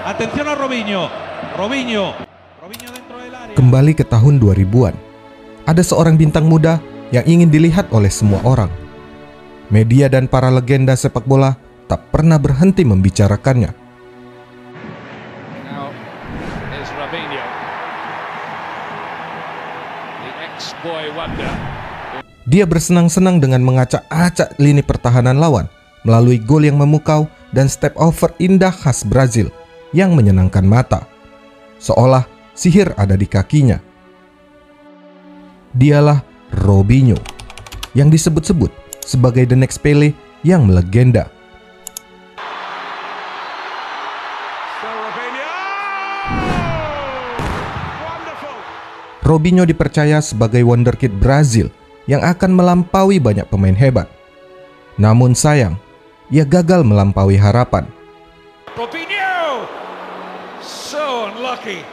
Atención a Robinho. Robinho. Robinho dentro del área. Kembali ke tahun 2000-an. Ada seorang bintang muda yang ingin dilihat oleh semua orang. Media dan para legenda sepak bola tak pernah berhenti membicarakannya. Now is Robinho. The ex-boy wonder. Dia bersenang-senang dengan mengacak-acak lini pertahanan lawan melalui gol yang memukau dan step over indah khas Brazil yang menyenangkan mata. Seolah sihir ada di kakinya. Dialah Robinho yang disebut-sebut sebagai the next Pele yang melegenda. Robinho dipercaya sebagai wonderkid Brazil yang akan melampaui banyak pemain hebat. Namun sayang, ia gagal melampaui harapan. Robinho! So unlucky.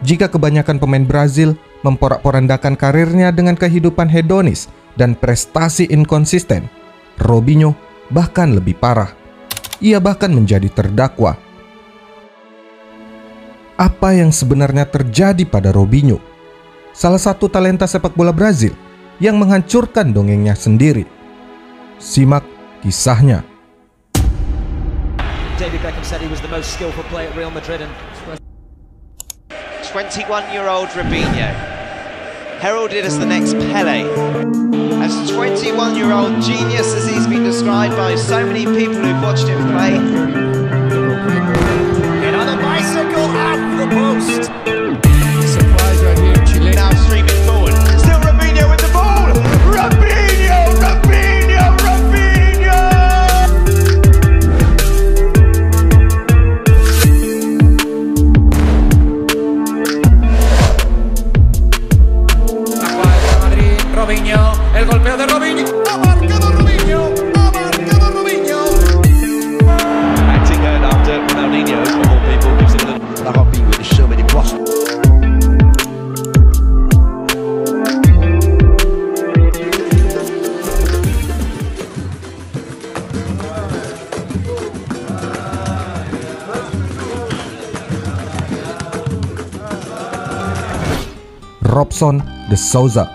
Jika kebanyakan pemain Brazil memporak-porandakan karirnya dengan kehidupan hedonis dan prestasi inkonsisten, Robinho bahkan lebih parah. Ia bahkan menjadi terdakwa. Apa yang sebenarnya terjadi pada Robinho? Salah satu talenta sepak bola Brazil yang menghancurkan dongengnya sendiri. Simak kisahnya. David Beckham said he was the most skillful player at Real Madrid and 21-year-old Robinho, heralded as the next Pele. As 21-year-old genius as he's been described by so many people who've watched him play. Robson de Souza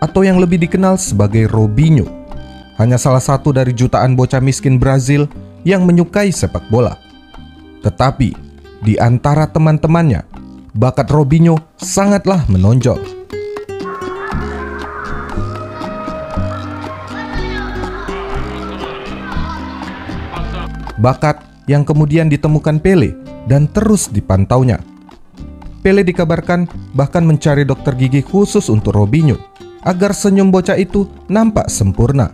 atau yang lebih dikenal sebagai Robinho hanya salah satu dari jutaan bocah miskin Brazil yang menyukai sepak bola. Tetapi di antara teman-temannya, bakat Robinho sangatlah menonjol. Bakat yang kemudian ditemukan Pele dan terus dipantaunya. Pele dikabarkan bahkan mencari dokter gigi khusus untuk Robinho agar senyum bocah itu nampak sempurna.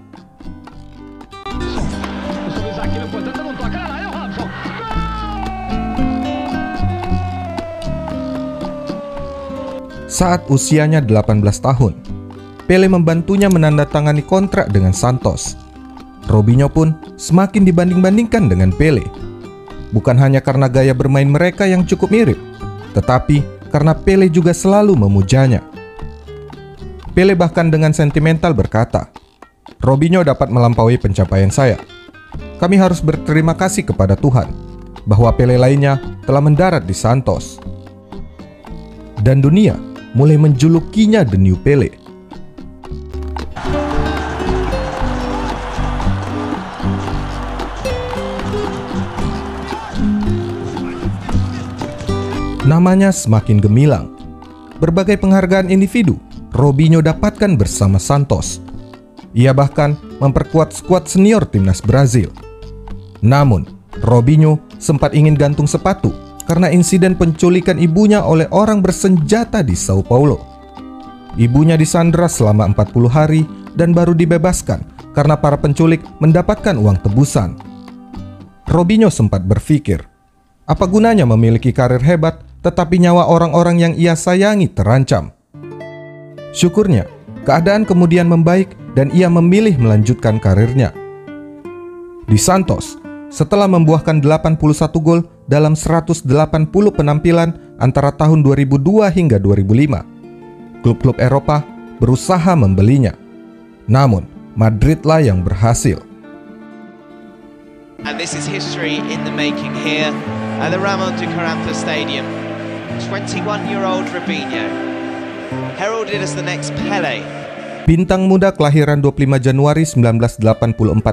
Saat usianya 18 tahun, Pele membantunya menandatangani kontrak dengan Santos. Robinho pun semakin dibanding-bandingkan dengan Pele. Bukan hanya karena gaya bermain mereka yang cukup mirip, tetapi karena Pele juga selalu memujanya. Pele bahkan dengan sentimental berkata, Robinho dapat melampaui pencapaian saya. Kami harus berterima kasih kepada Tuhan bahwa Pele lainnya telah mendarat di Santos. Dan dunia mulai menjulukinya The New Pele. Namanya semakin gemilang. Berbagai penghargaan individu Robinho dapatkan bersama Santos. Ia bahkan memperkuat skuad senior timnas Brazil. Namun, Robinho sempat ingin gantung sepatu karena insiden penculikan ibunya oleh orang bersenjata di Sao Paulo. Ibunya disandra selama 40 hari dan baru dibebaskan karena para penculik mendapatkan uang tebusan. Robinho sempat berpikir, apa gunanya memiliki karir hebat tetapi nyawa orang-orang yang ia sayangi terancam? Syukurnya, keadaan kemudian membaik dan ia memilih melanjutkan karirnya. Di Santos, setelah membuahkan 81 gol dalam 180 penampilan antara tahun 2002 hingga 2005, klub-klub Eropa berusaha membelinya. Namun, Madridlah yang berhasil. And this is history in the making here. at the Ramon de Carranza Stadium. 21-year-old Robinho heralded as the next Pele. Bintang muda kelahiran 25 Januari 1984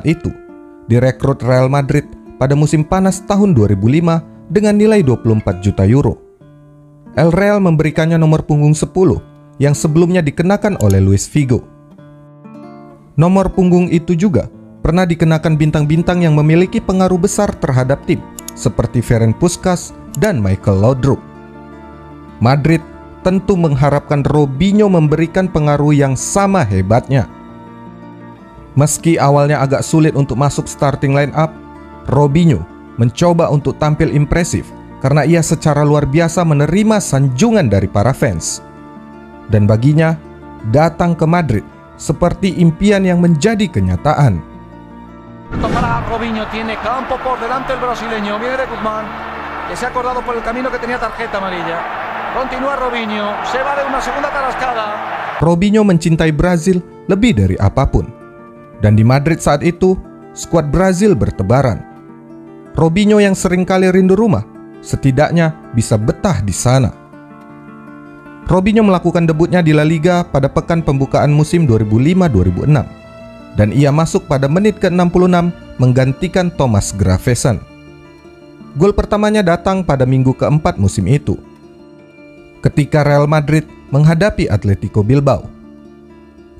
itu direkrut Real Madrid pada musim panas tahun 2005 dengan nilai 24 juta euro. El Real memberikannya nomor punggung 10 yang sebelumnya dikenakan oleh Luis Figo. Nomor punggung itu juga pernah dikenakan bintang-bintang yang memiliki pengaruh besar terhadap tim seperti Ferenc Puskas dan Michael Laudrup. Madrid tentu mengharapkan Robinho memberikan pengaruh yang sama hebatnya. Meski awalnya agak sulit untuk masuk starting line up, Robinho mencoba untuk tampil impresif karena ia secara luar biasa menerima sanjungan dari para fans. Dan baginya, datang ke Madrid seperti impian yang menjadi kenyataan. Robinho. Continúa Robinho, se va de una segunda tarascada. Robinho mencintai Brazil lebih dari apa pun. Dan di Madrid saat itu, skuad Brazil bertebaran. Robinho yang sering kali rindu rumah, setidaknya bisa betah di sana. Robinho melakukan debutnya di La Liga pada pekan pembukaan musim 2005-2006 dan ia masuk pada menit ke-66 menggantikan Thomas Gravesen. Gol pertamanya datang pada minggu keempat musim itu ketika Real Madrid menghadapi Atletico Bilbao.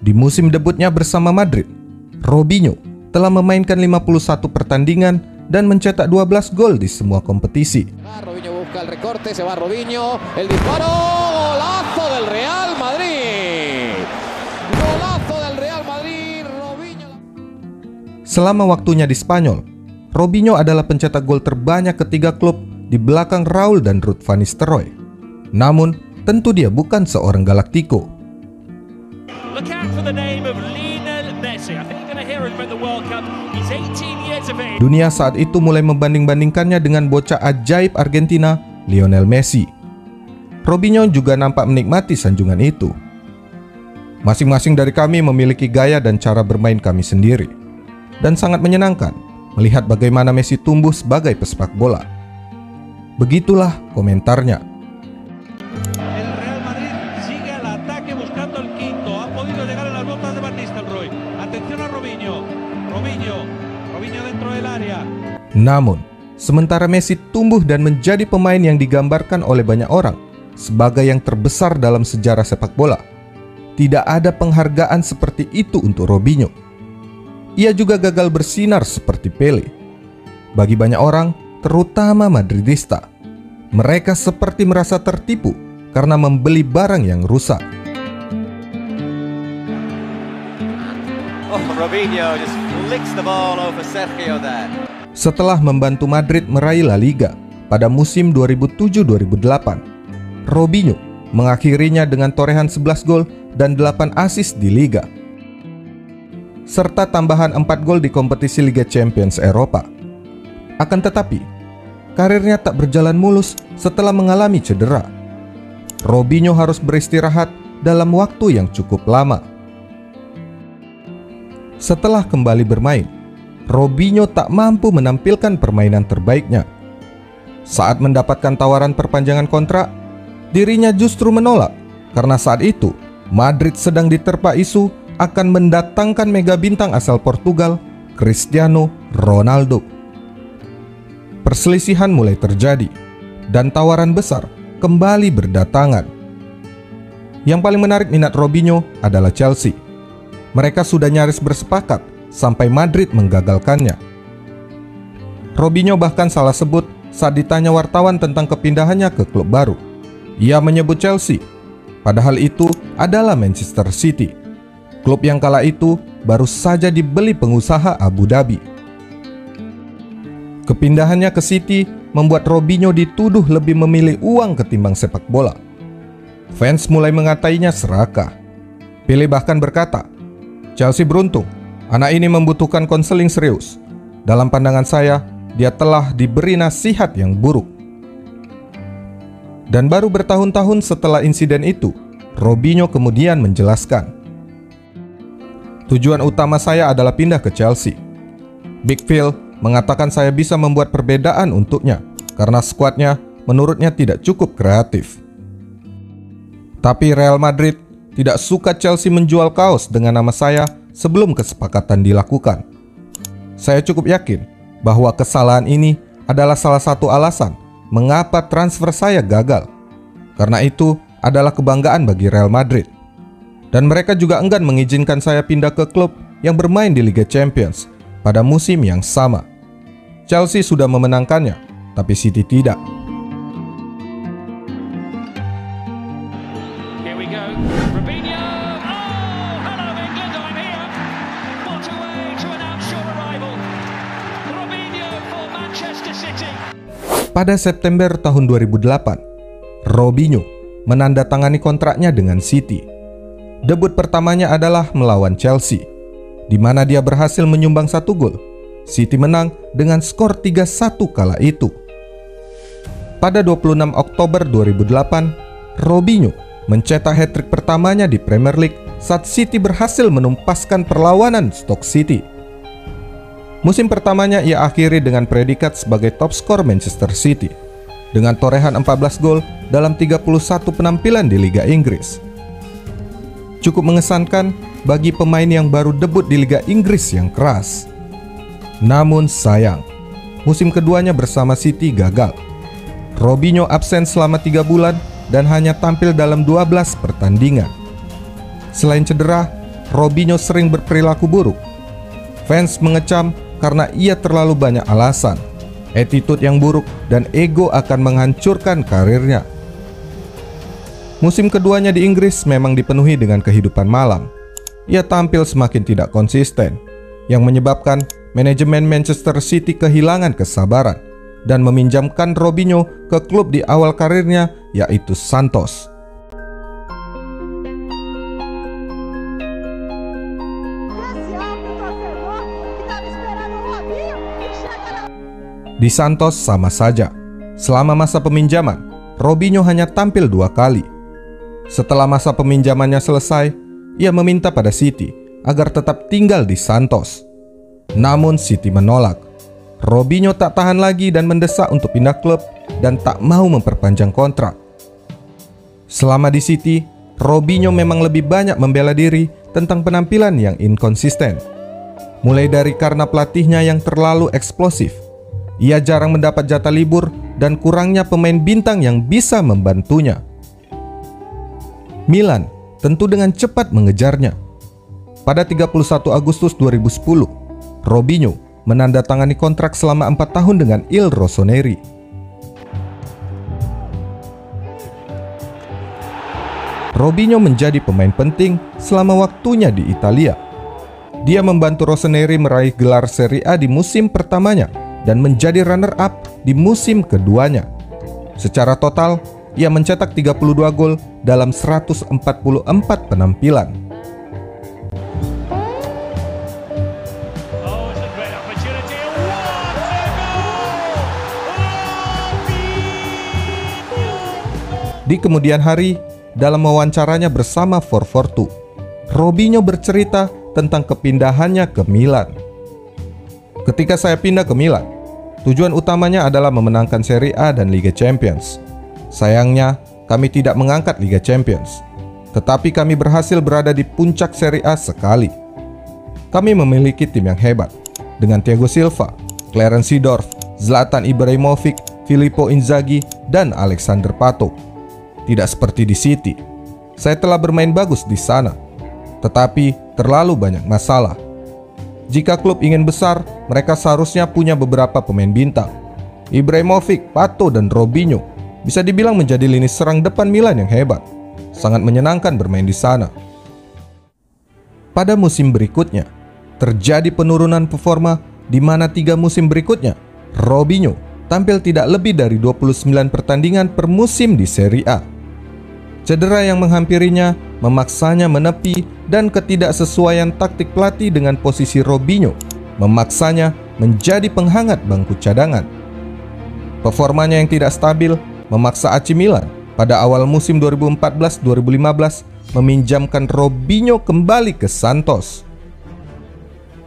Di musim debutnya bersama Madrid, Robinho telah memainkan 51 pertandingan dan mencetak 12 gol di semua kompetisi. Robinho busca el recorte, se va Robinho, el disparo, golazo del Real Madrid. Golazo del Real Madrid, Robinho. Selama waktunya di Spanyol, Robinho adalah pencetak gol terbanyak ketiga klub di belakang Raul dan Ruud van Nistelrooy. Namun, tentu dia bukan seorang Galactico. Look out for the name of Lionel Messi. I think you're going to hear him at the World Cup. He's 18 years of age. Dunia saat itu mulai membanding-bandingkannya dengan bocah ajaib Argentina, Lionel Messi. Robinho juga nampak menikmati sanjungan itu. Masing-masing dari kami memiliki gaya dan cara bermain kami sendiri. Dan sangat menyenangkan melihat bagaimana Messi tumbuh sebagai pesepak bola. Begitulah komentarnya. Namun, sementara Messi tumbuh dan menjadi pemain yang digambarkan oleh banyak orang sebagai yang terbesar dalam sejarah sepak bola, tidak ada penghargaan seperti itu untuk Robinho. Ia juga gagal bersinar seperti Pele. Bagi banyak orang, terutama Madridista, mereka seperti merasa tertipu karena membeli barang yang rusak. Setelah membantu Madrid meraih La Liga pada musim 2007-2008, Robinho mengakhirinya dengan torehan 11 gol dan 8 assist di Liga serta tambahan 4 gol di kompetisi Liga Champions Eropa. Akan tetapi, karirnya tak berjalan mulus setelah mengalami cedera. Robinho harus beristirahat dalam waktu yang cukup lama. Setelah kembali bermain, Robinho tak mampu menampilkan permainan terbaiknya. Saat mendapatkan tawaran perpanjangan kontrak, dirinya justru menolak karena saat itu Madrid sedang diterpa isu akan mendatangkan mega bintang asal Portugal, Cristiano Ronaldo. Perselisihan mulai terjadi dan tawaran besar kembali berdatangan. Yang paling menarik minat Robinho adalah Chelsea. Mereka sudah nyaris bersepakat sampai Madrid menggagalkannya. Robinho bahkan salah sebut saat ditanya wartawan tentang kepindahannya ke klub baru. Ia menyebut Chelsea, padahal itu adalah Manchester City klub yang kala itu baru saja dibeli pengusaha Abu Dhabi. Kepindahannya ke City membuat Robinho dituduh lebih memilih uang ketimbang sepak bola. Fans mulai mengatainya serakah. Pele bahkan berkata, Chelsea beruntung, anak ini membutuhkan konseling serius. Dalam pandangan saya, dia telah diberi nasihat yang buruk. Dan baru bertahun-tahun setelah insiden itu, Robinho kemudian menjelaskan, Tujuan utama saya adalah pindah ke Chelsea. Big Phil mengatakan saya bisa membuat perbedaan untuknya. karena skuadnya menurutnya tidak cukup kreatif. Tapi Real Madrid tidak suka Chelsea menjual kaos dengan nama saya sebelum kesepakatan dilakukan. Saya cukup yakin bahwa kesalahan ini adalah salah satu alasan mengapa transfer saya gagal. Karena itu adalah kebanggaan bagi Real Madrid. Dan mereka juga enggan mengizinkan saya pindah ke klub yang bermain di Liga Champions pada musim yang sama. Chelsea sudah memenangkannya, tapi City tidak. Pada September tahun 2008, Robinho menandatangani kontraknya dengan City. Debut pertamanya adalah melawan Chelsea, di mana dia berhasil menyumbang satu gol. City menang dengan skor 3-1 kala itu. Pada 26 Oktober 2008, Robinho mencetak hat-trick pertamanya di Premier League saat City berhasil menumpaskan perlawanan Stoke City. Musim pertamanya ia akhiri dengan predikat sebagai top skor Manchester City dengan torehan 14 gol dalam 31 penampilan di Liga Inggris. Cukup mengesankan bagi pemain yang baru debut di Liga Inggris yang keras. Namun sayang, musim keduanya bersama City gagal. Robinho absen selama 3 bulan dan hanya tampil dalam 12 pertandingan. Selain cedera, Robinho sering berperilaku buruk. Fans mengecam karena ia terlalu banyak alasan, attitude yang buruk, dan ego akan menghancurkan karirnya. Musim keduanya di Inggris memang dipenuhi dengan kehidupan malam. Ia tampil semakin tidak konsisten, yang menyebabkan manajemen Manchester City kehilangan kesabaran dan meminjamkan Robinho ke klub di awal karirnya yaitu Santos. Di Santos sama saja. Selama masa peminjaman, Robinho hanya tampil dua kali. Setelah masa peminjamannya selesai, ia meminta pada City agar tetap tinggal di Santos. Namun City menolak. Robinho tak tahan lagi dan mendesak untuk pindah klub dan tak mau memperpanjang kontrak. Selama di City, Robinho memang lebih banyak membela diri tentang penampilan yang inkonsisten. Mulai dari karena pelatihnya yang terlalu eksplosif, ia jarang mendapat jatah libur dan kurangnya pemain bintang yang bisa membantunya. Milan tentu dengan cepat mengejarnya. Pada 31 Agustus 2010, Robinho menandatangani kontrak selama 4 tahun dengan Il Rossoneri. Robinho menjadi pemain penting selama waktunya di Italia. Dia membantu Rossoneri meraih gelar Serie A di musim pertamanya dan menjadi runner-up di musim keduanya. Secara total, ia mencetak 32 gol dalam 144 penampilan. Oh! Di kemudian hari, dalam wawancaranya bersama 442, Robinho bercerita tentang kepindahannya ke Milan. Ketika saya pindah ke Milan, tujuan utamanya adalah memenangkan Serie A dan Liga Champions. Sayangnya, kami tidak mengangkat Liga Champions, tetapi kami berhasil berada di puncak Serie A sekali. Kami memiliki tim yang hebat dengan Thiago Silva, Clarence Seedorf, Zlatan Ibrahimovic, Filippo Inzaghi, dan Alexander Pato. Tidak seperti di City. Saya telah bermain bagus di sana, tetapi terlalu banyak masalah. Jika klub ingin besar, mereka seharusnya punya beberapa pemain bintang. Ibrahimovic, Pato, dan Robinho bisa dibilang menjadi lini serang depan Milan yang hebat. Sangat menyenangkan bermain di sana. Pada musim berikutnya, terjadi penurunan performa di mana tiga musim berikutnya, Robinho tampil tidak lebih dari 29 pertandingan per musim di Serie A. Cedera yang menghampirinya memaksanya menepi dan ketidaksesuaian taktik pelatih dengan posisi Robinho memaksanya menjadi penghangat bangku cadangan. Performanya yang tidak stabil memaksa AC Milan pada awal musim 2014-2015 meminjamkan Robinho kembali ke Santos.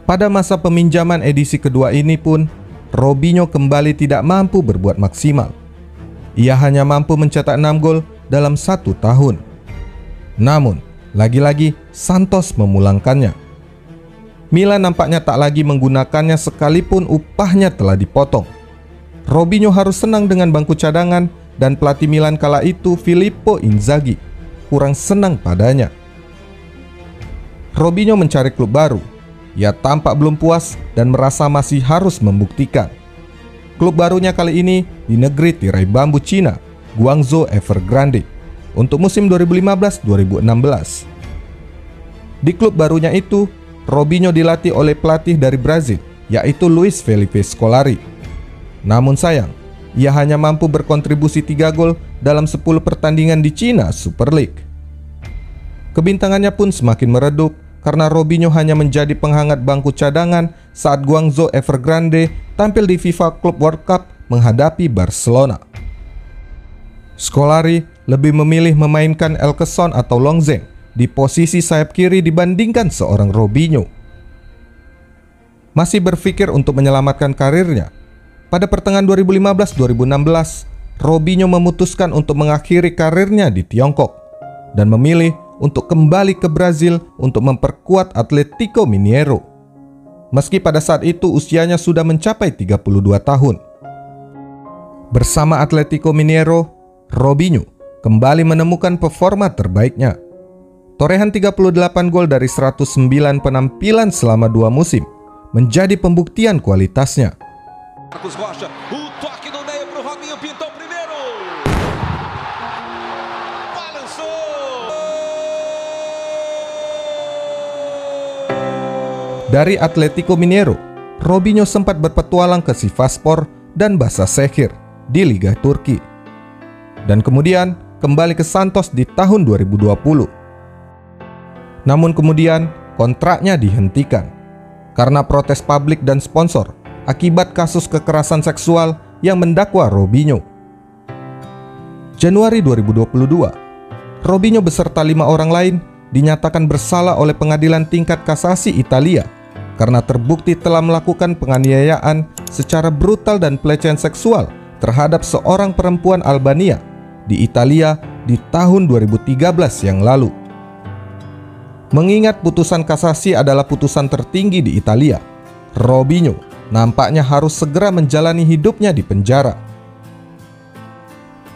Pada masa peminjaman edisi kedua ini pun, Robinho kembali tidak mampu berbuat maksimal. Ia hanya mampu mencetak 6 gol dalam satu tahun. Namun, lagi-lagi Santos memulangkannya. Milan nampaknya tak lagi menggunakannya sekalipun upahnya telah dipotong. Robinho harus senang dengan bangku cadangan dan pelatih Milan kala itu Filippo Inzaghi kurang senang padanya. Robinho mencari klub baru. Ia tampak belum puas dan merasa masih harus membuktikan. Klub barunya kali ini di negeri tirai bambu Cina, Guangzhou Evergrande, untuk musim 2015-2016. Di klub barunya itu, Robinho dilatih oleh pelatih dari Brazil, yaitu Luis Felipe Scolari. Namun sayang, ia hanya mampu berkontribusi 3 gol dalam 10 pertandingan di China Super League. Kebintangannya pun semakin meredup karena Robinho hanya menjadi penghangat bangku cadangan saat Guangzhou Evergrande tampil di FIFA Club World Cup menghadapi Barcelona. Scolari lebih memilih memainkan Elkeson atau Longzeng di posisi sayap kiri dibandingkan seorang Robinho. Masih berpikir untuk menyelamatkan karirnya, pada pertengahan 2015-2016, Robinho memutuskan untuk mengakhiri karirnya di Tiongkok dan memilih untuk kembali ke Brazil untuk memperkuat Atletico Mineiro. Meski pada saat itu usianya sudah mencapai 32 tahun. Bersama Atletico Mineiro, Robinho kembali menemukan performa terbaiknya. Torehan 38 gol dari 109 penampilan selama dua musim menjadi pembuktian kualitasnya. Dari Atletico Mineiro, Robinho sempat berpetualang ke Sivasspor dan Basaksehir di Liga Turki. Dan kemudian kembali ke Santos di tahun 2020. Namun kemudian kontraknya dihentikan karena protes publik dan sponsor akibat kasus kekerasan seksual yang mendakwa Robinho. Januari 2022, Robinho beserta lima orang lain dinyatakan bersalah oleh pengadilan tingkat kasasi Italia karena terbukti telah melakukan penganiayaan secara brutal dan pelecehan seksual terhadap seorang perempuan Albania di Italia di tahun 2013 yang lalu. Mengingat putusan kasasi adalah putusan tertinggi di Italia, Robinho nampaknya harus segera menjalani hidupnya di penjara.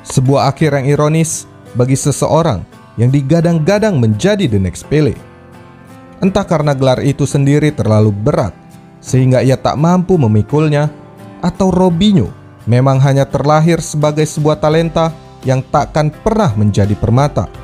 Sebuah akhir yang ironis bagi seseorang yang digadang-gadang menjadi the next Pele. Entah karena gelar itu sendiri terlalu berat sehingga ia tak mampu memikulnya atau Robinho memang hanya terlahir sebagai sebuah talenta yang takkan pernah menjadi permata.